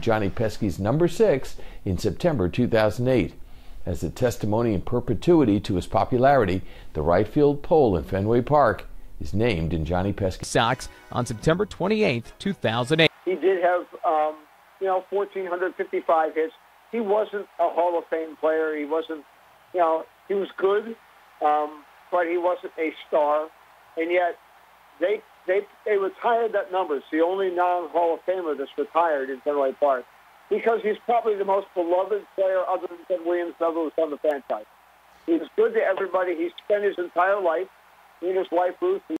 Johnny Pesky's number six in September 2008. As a testimony in perpetuity to his popularity, the right field pole in Fenway Park is named in Johnny Pesky. Sox on September 28, 2008. He did have, um, you know, 1,455 hits. He wasn't a Hall of Fame player. He wasn't, you know, he was good, um, but he wasn't a star. And yet, they they they retired that number. It's the only non-Hall of Famer that's retired in Fenway Park because he's probably the most beloved player other than Ted Williams was on the franchise. He was good to everybody. He spent his entire life, and his wife Ruth,